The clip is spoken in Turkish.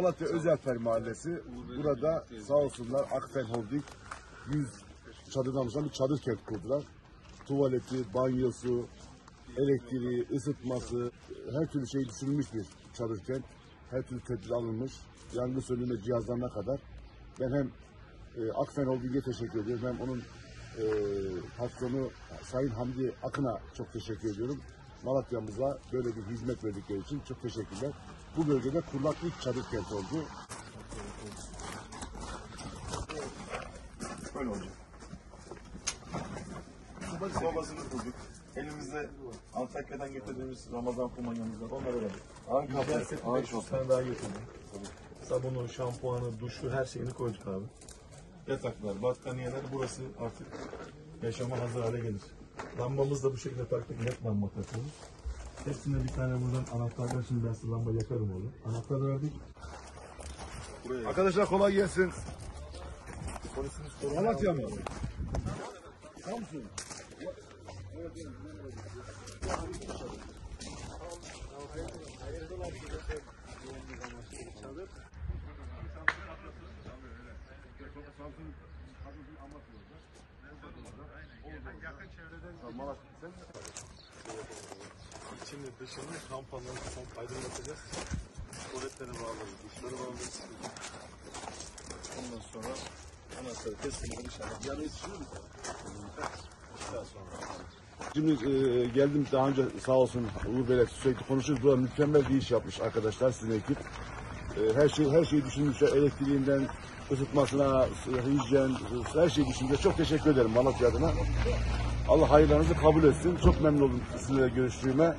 Malatya Özelfer Mahallesi. Burada sağ olsunlar Akfen Holding 100 çadırdan oluşan bir çadır kent kurdular. Tuvaleti, banyosu, elektriği, ısıtması, her türlü şey düşünülmüş bir çadır kent. Her türlü tedbir alınmış. Yangın söndürme cihazlarına kadar. Ben hem e, Akfen Holding'e teşekkür ediyorum hem onun e, patronu Sayın Hamdi Akın'a çok teşekkür ediyorum. Malatya'mıza böyle bir hizmet verdikleri için çok teşekkürler. Bu bölgede kurulan ilk çadır kent oldu. Böyle olacak. Sobasını kurduk. Elimizde Antakya'dan getirdiğimiz Ramazan kumanyamız var. Onları verdik. Ankara, Ağaç tane daha getirdim. Sabunu, şampuanı, duşu her şeyini koyduk abi. Yataklar, battaniyeler burası artık yaşama hazır hale gelir. Lambamız da bu şekilde taktık. LED lamba takıyoruz. Hepsine bir tane buradan anahtar ver. Şimdi ben size lamba yakarım onu. Anahtar verdik. Arkadaşlar kolay gelsin. Malatya mı? İçini dışını şampuanları komp aydınlatacağız. Tuvaletleri bağlarız, duşları bağlarız. Ondan sonra anahtarı teslim inşallah. Yarın yetişiyor mu? Şimdi e, geldim daha önce sağ olsun Uğur Bey'le sürekli konuşuyoruz. Burada mükemmel bir iş yapmış arkadaşlar sizin ekip. E, her şey her şeyi düşünmüşler. Elektriğinden ısıtmasına, hijyen, her şeyi düşünmüşler. Çok teşekkür ederim Malatya adına. Allah hayırlarınızı kabul etsin. Çok memnun oldum sizinle görüştüğüme.